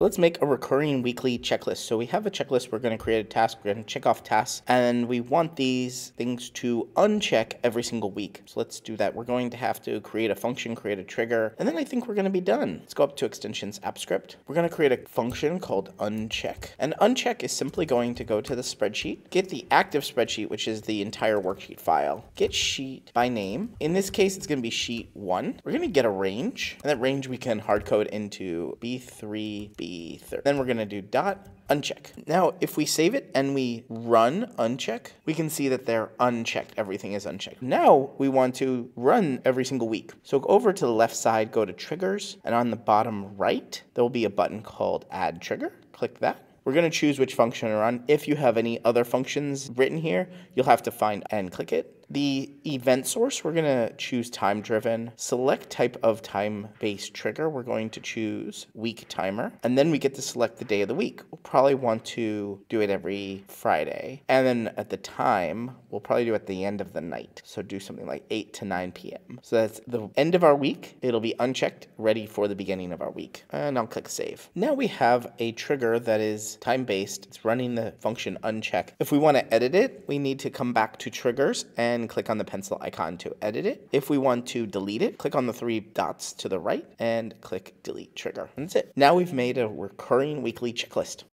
Let's make a recurring weekly checklist. So we have a checklist, we're gonna create a task, we're gonna check off tasks, and we want these things to uncheck every single week. So let's do that. We're going to have to create a function, create a trigger, and then I think we're gonna be done. Let's go up to extensions app script. We're gonna create a function called uncheck. And uncheck is simply going to go to the spreadsheet, get the active spreadsheet, which is the entire worksheet file, get sheet by name. In this case, it's gonna be sheet one. We're gonna get a range, and that range we can hardcode into B3B 23rd. Then we're gonna do dot uncheck. Now, if we save it and we run uncheck, we can see that they're unchecked. Everything is unchecked. Now we want to run every single week. So go over to the left side, go to triggers, and on the bottom right, there will be a button called add trigger. Click that. We're going to choose which function to run. If you have any other functions written here, you'll have to find and click it. The event source, we're going to choose time driven. Select type of time based trigger. We're going to choose week timer. And then we get to select the day of the week. We'll probably want to do it every Friday. And then at the time, we'll probably do it at the end of the night. So do something like 8 to 9 p.m. So that's the end of our week. It'll be unchecked, ready for the beginning of our week. And I'll click save. Now we have a trigger that is time based. It's running the function uncheck. If we want to edit it, we need to come back to triggers and and click on the pencil icon to edit it. If we want to delete it, click on the three dots to the right and click delete trigger. That's it. Now we've made a recurring weekly checklist.